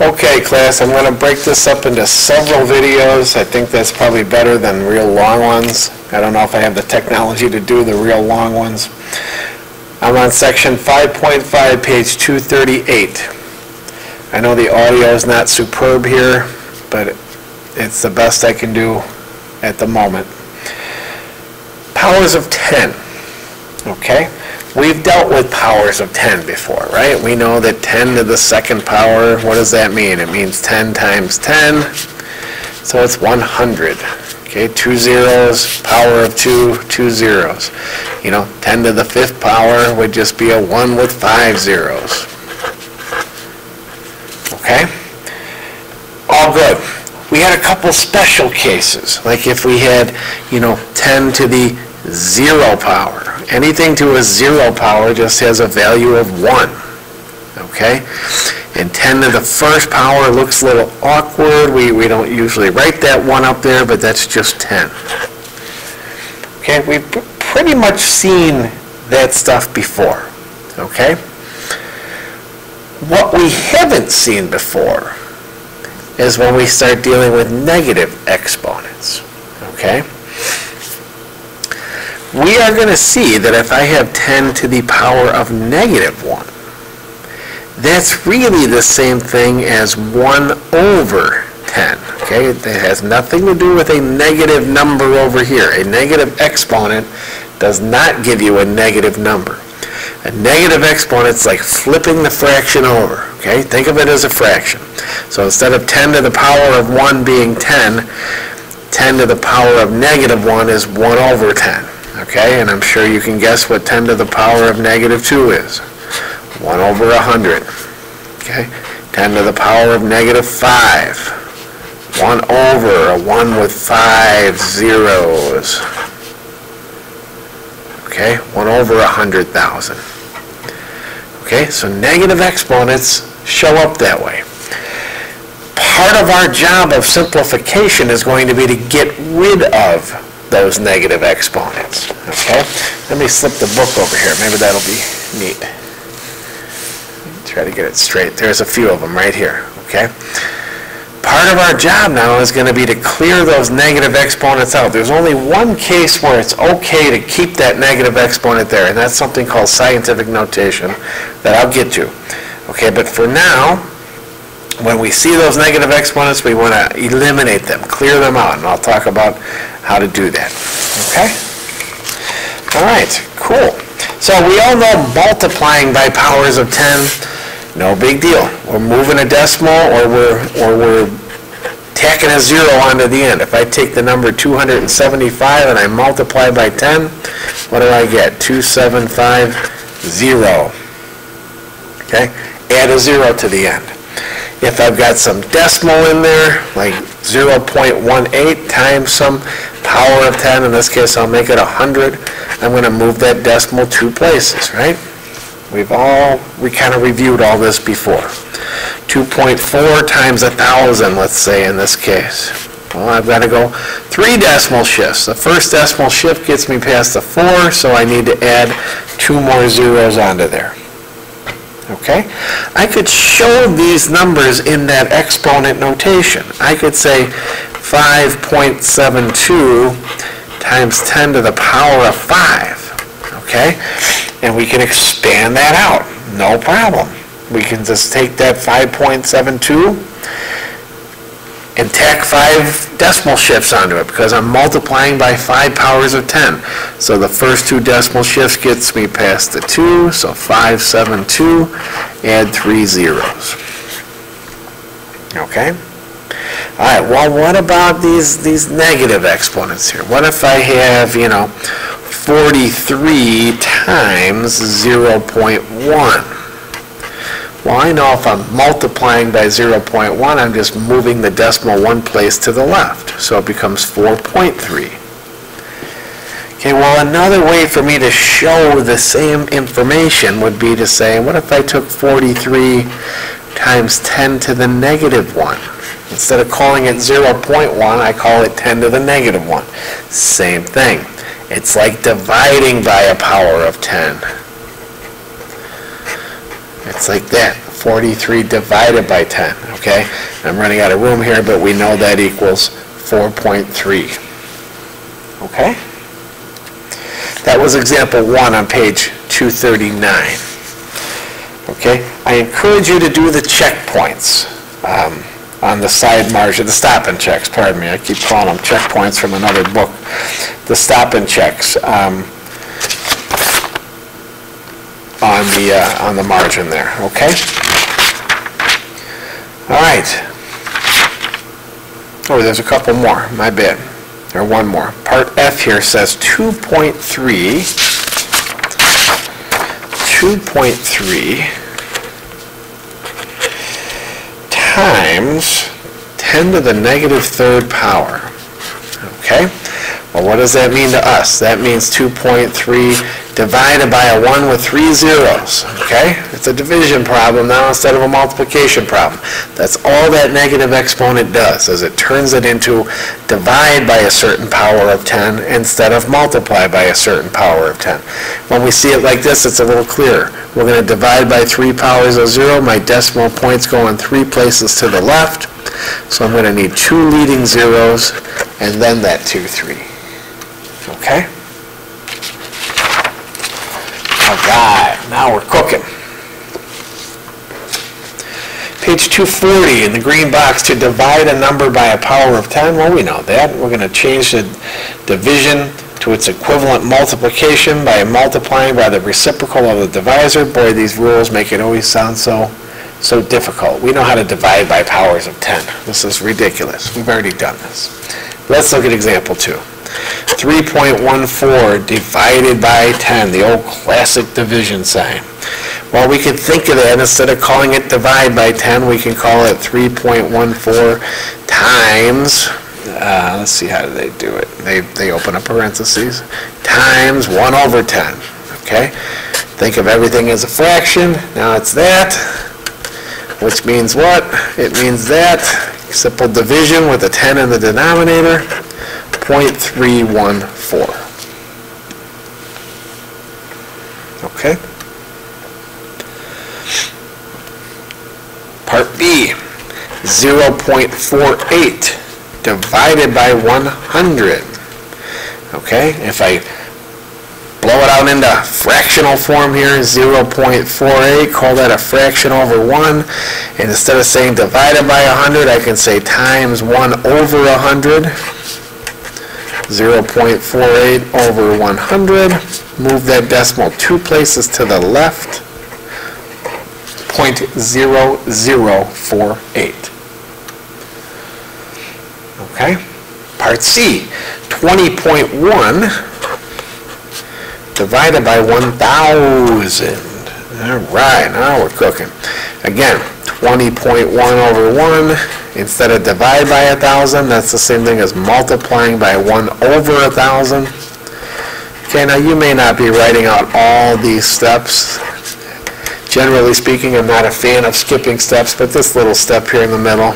Okay, class, I'm going to break this up into several videos. I think that's probably better than real long ones. I don't know if I have the technology to do the real long ones. I'm on section 5.5, page 238. I know the audio is not superb here, but it's the best I can do at the moment. Powers of 10, okay? We've dealt with powers of 10 before, right? We know that 10 to the second power, what does that mean? It means 10 times 10, so it's 100. Okay, two zeros, power of two, two zeros. You know, 10 to the fifth power would just be a 1 with five zeros. Okay? All good. We had a couple special cases, like if we had, you know, 10 to the zero power. Anything to a zero power just has a value of 1. Okay? And 10 to the first power looks a little awkward. We, we don't usually write that 1 up there, but that's just 10. Okay? We've pretty much seen that stuff before. Okay? What we haven't seen before is when we start dealing with negative exponents. Okay? We are going to see that if I have 10 to the power of negative 1, that's really the same thing as 1 over 10. Okay, it has nothing to do with a negative number over here. A negative exponent does not give you a negative number. A negative exponent is like flipping the fraction over. Okay, think of it as a fraction. So instead of 10 to the power of 1 being 10, 10 to the power of negative 1 is 1 over 10. Okay, and I'm sure you can guess what 10 to the power of negative 2 is. 1 over 100. Okay, 10 to the power of negative 5. 1 over, a 1 with 5 zeros. Okay, 1 over 100,000. Okay, so negative exponents show up that way. Part of our job of simplification is going to be to get rid of those negative exponents. Okay? Let me slip the book over here. Maybe that'll be neat. Try to get it straight. There's a few of them right here. Okay? Part of our job now is going to be to clear those negative exponents out. There's only one case where it's okay to keep that negative exponent there, and that's something called scientific notation that I'll get to. Okay, but for now, when we see those negative exponents, we want to eliminate them, clear them out, and I'll talk about how to do that. Okay? All right, cool. So we all know multiplying by powers of 10, no big deal. We're moving a decimal or we're, or we're tacking a zero onto the end. If I take the number 275 and I multiply by 10, what do I get? 2750. Okay? Add a zero to the end. If I've got some decimal in there, like 0.18 times some power of 10, in this case I'll make it 100, I'm going to move that decimal two places, right? We've all, we kind of reviewed all this before. 2.4 times a 1,000, let's say in this case. Well, I've got to go three decimal shifts. The first decimal shift gets me past the 4, so I need to add two more zeros onto there. Okay? I could show these numbers in that exponent notation. I could say 5.72 times 10 to the power of 5. Okay? And we can expand that out. No problem. We can just take that 5.72 and tack five decimal shifts onto it because I'm multiplying by five powers of 10. So the first two decimal shifts gets me past the 2, so 572, add three zeros. Okay? All right, well, what about these, these negative exponents here? What if I have, you know, 43 times 0.1? Well, I know if I'm multiplying by 0.1, I'm just moving the decimal one place to the left. So it becomes 4.3. Okay, well, another way for me to show the same information would be to say, what if I took 43 times 10 to the negative 1? Instead of calling it 0.1, I call it 10 to the negative 1. Same thing. It's like dividing by a power of 10. It's like that. 43 divided by 10, okay? I'm running out of room here, but we know that equals 4.3. Okay? That was example one on page 239. Okay? I encourage you to do the checkpoints um, on the side margin, the stop and checks, pardon me. I keep calling them checkpoints from another book. The stop and checks um, on the, uh, on the margin there, okay? All right. Oh, there's a couple more, my bad. Or one more. Part F here says 2.3, 2.3 times 10 to the negative third power. Okay? Well, what does that mean to us? That means 2.3 divided by a 1 with three zeros, okay? It's a division problem now instead of a multiplication problem. That's all that negative exponent does, is it turns it into divide by a certain power of 10 instead of multiply by a certain power of 10. When we see it like this, it's a little clearer. We're going to divide by 3 powers of 0. My decimal points go in three places to the left. So I'm going to need two leading zeros and then that 2, 3. Okay? All right, now we're cooking. Page 240 in the green box, to divide a number by a power of 10, well, we know that. We're going to change the division to its equivalent multiplication by multiplying by the reciprocal of the divisor. Boy, these rules make it always sound so, so difficult. We know how to divide by powers of 10. This is ridiculous. We've already done this. Let's look at example 2. 3.14 divided by 10, the old classic division sign. Well, we could think of that, instead of calling it divide by 10, we can call it 3.14 times, uh, let's see, how do they do it? They, they open up parentheses, times 1 over 10, okay? Think of everything as a fraction, now it's that, which means what? It means that, simple division with a 10 in the denominator, 0.314. Okay? Part B, 0.48 divided by 100. Okay? If I blow it out into fractional form here, 0.48, call that a fraction over 1. And instead of saying divided by 100, I can say times 1 over 100. 0.48 over 100. Move that decimal two places to the left. 0.0048. Okay? Part C, 20.1 divided by 1,000. All right, now we're cooking. Again, 20.1 over 1, instead of divide by a 1,000, that's the same thing as multiplying by 1 over a 1,000. Okay, now you may not be writing out all these steps. Generally speaking, I'm not a fan of skipping steps, but this little step here in the middle,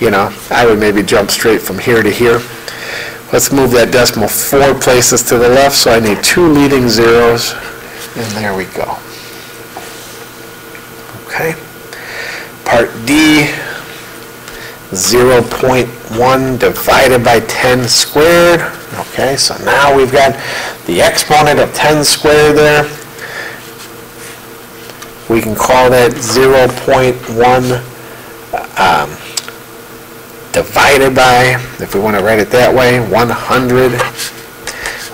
you know, I would maybe jump straight from here to here. Let's move that decimal four places to the left, so I need two leading zeros, and there we go. Okay. Part D, 0.1 divided by 10 squared. Okay, so now we've got the exponent of 10 squared there. We can call that 0.1 um, divided by, if we want to write it that way, 100,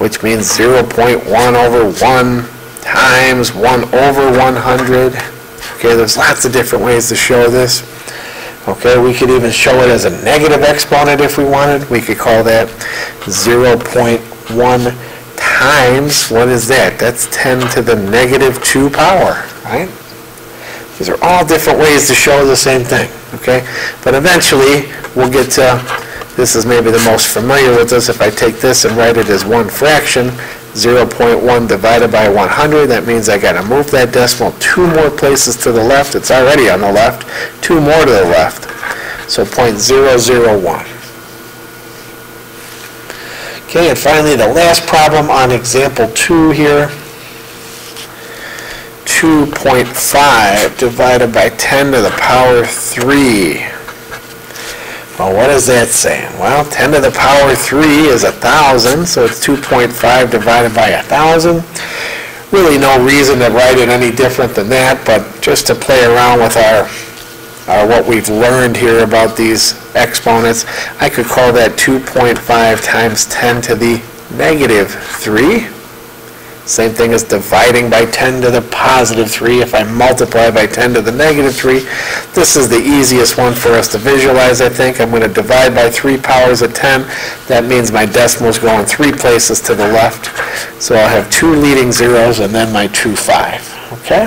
which means 0.1 over 1 times 1 over 100. Okay, there's lots of different ways to show this. Okay, we could even show it as a negative exponent if we wanted. We could call that 0.1 times, what is that? That's 10 to the negative 2 power, right? These are all different ways to show the same thing, okay? But eventually, we'll get to, this is maybe the most familiar with this, if I take this and write it as one fraction, 0.1 divided by 100, that means I gotta move that decimal two more places to the left, it's already on the left, two more to the left, so 0.001. Okay, and finally, the last problem on example two here. 2.5 divided by 10 to the power 3. Well, what is that saying? Well, 10 to the power 3 is 1,000, so it's 2.5 divided by 1,000. Really no reason to write it any different than that, but just to play around with our, our what we've learned here about these exponents, I could call that 2.5 times 10 to the negative 3. Same thing as dividing by 10 to the positive 3. If I multiply by 10 to the negative 3, this is the easiest one for us to visualize, I think. I'm going to divide by 3 powers of 10. That means my decimal's going three places to the left. So I'll have two leading zeros and then my true 5. Okay?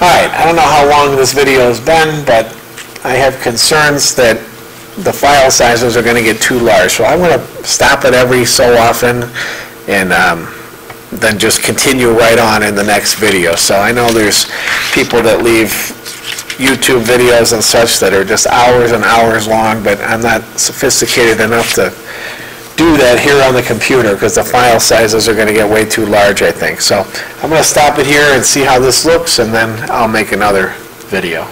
All right, I don't know how long this video has been, but I have concerns that the file sizes are going to get too large. So I'm going to stop it every so often and um, then just continue right on in the next video. So I know there's people that leave YouTube videos and such that are just hours and hours long, but I'm not sophisticated enough to do that here on the computer because the file sizes are going to get way too large, I think. So I'm going to stop it here and see how this looks, and then I'll make another video.